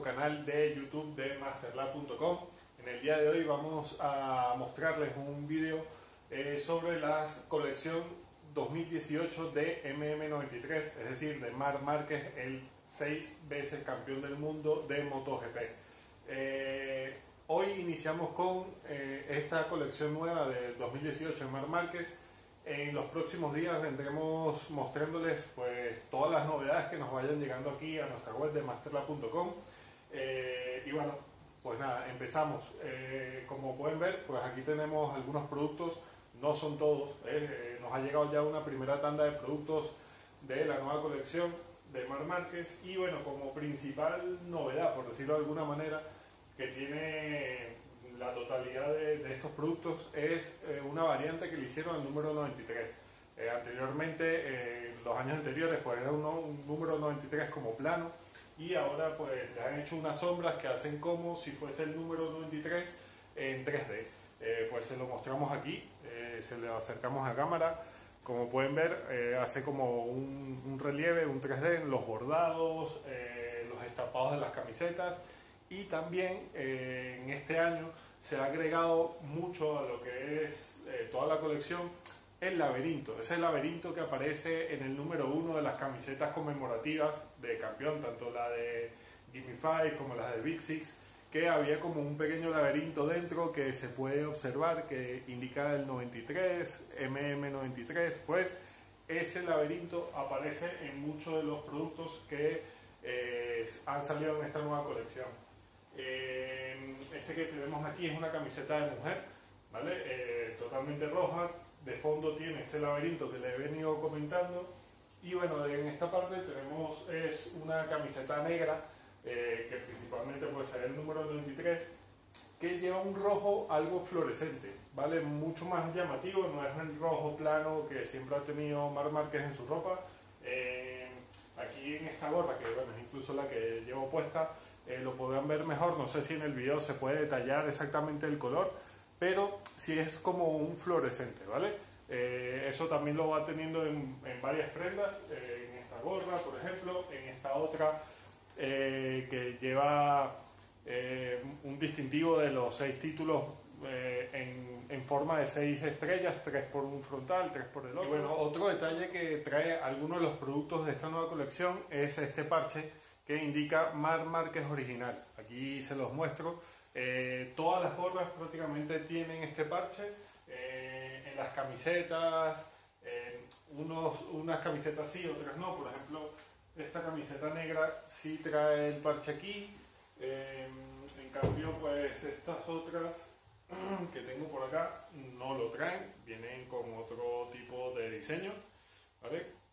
canal de YouTube de masterlab.com. En el día de hoy vamos a mostrarles un vídeo eh, sobre la colección 2018 de MM93, es decir, de Mar Márquez, el seis veces campeón del mundo de MotoGP. Eh, hoy iniciamos con eh, esta colección nueva de 2018 de Mar Márquez. En los próximos días vendremos mostrándoles pues, todas las novedades que nos vayan llegando aquí a nuestra web de masterla.com. Eh, y bueno, pues nada, empezamos. como pueden ver, pues aquí tenemos algunos productos, no son todos. nos ha llegado ya una primera tanda de productos de la nueva colección de Mar Márquez y bueno, como principal novedad, por decirlo de alguna manera, que tiene la totalidad de, estos productos es eh, una variante que le hicieron al número 93. Eh, anteriormente, eh, los años anteriores, pues era un, número 93 como plano y ahora pues le han hecho unas sombras que hacen como si fuese el número 93 en 3D. pues se lo mostramos aquí, se lo acercamos a cámara. Como pueden ver, eh, hace como un, relieve, un 3D en los bordados, eh, los estampados de las camisetas y también eh, en este año se ha agregado mucho a lo que es toda la colección el laberinto, ese laberinto que aparece en el número uno de las camisetas conmemorativas de campeón, tanto la de Gimme Five como la de Big Six que había como un pequeño laberinto dentro que se puede observar que indica el 93, MM93, pues ese laberinto aparece en muchos de los productos que eh, han salido en esta nueva colección. Este que tenemos aquí es una camiseta de mujer, ¿vale? Eh, totalmente roja, de fondo tiene ese laberinto que le he venido comentando y bueno, en esta parte tenemos es una camiseta negra eh, que principalmente puede ser el número 23, que lleva un rojo algo fluorescente, ¿vale? Mucho más llamativo, no es el rojo plano que siempre ha tenido Mar Márquez en su ropa. Eh, aquí en esta gorra, que bueno, es incluso la que llevo puesta, eh, lo podrán ver mejor, no sé si en el video se puede detallar exactamente el color, pero sí es como un fluorescente, ¿vale? eso también lo va teniendo en, en varias prendas, en esta gorra, por ejemplo, en esta otra eh, que lleva eh, un distintivo de los seis títulos eh, en, forma de seis estrellas, tres por un frontal, tres por el otro. Y bueno, otro detalle que trae algunos de los productos de esta nueva colección es este parche que indica Mar Márquez original. Aquí se los muestro. todas las gorras prácticamente tienen este parche. en las camisetas, unos, unas camisetas sí, otras no. Por ejemplo, esta camiseta negra sí trae el parche aquí. Em, en cambio, pues estas otras que tengo por acá no lo traen. Vienen con otro tipo de diseño. ¿vale?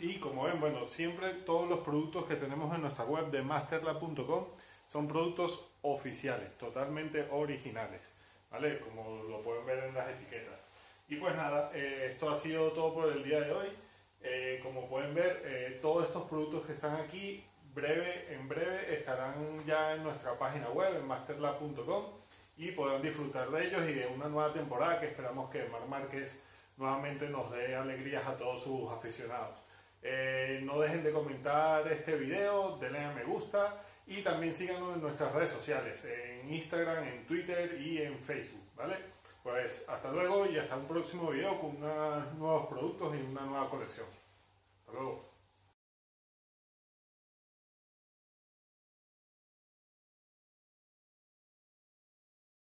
Y como ven, bueno, siempre todos los productos que tenemos en nuestra web de masterlab.com son productos oficiales, totalmente originales. ¿Vale? Como lo pueden ver en las etiquetas. Y pues nada, eh, esto ha sido todo por el día de hoy. Eh, como pueden ver, eh, todos estos productos que están aquí, en breve estarán ya en nuestra página web, en masterlab.com, y podrán disfrutar de ellos y de una nueva temporada que esperamos que Mar Márquez nuevamente nos dé alegrías a todos sus aficionados. Eh, no dejen de comentar este video, denle a me gusta y también síganos en nuestras redes sociales, en Instagram, en Twitter y en Facebook, ¿vale? Pues hasta luego y hasta un próximo video con unos nuevos productos y una nueva colección.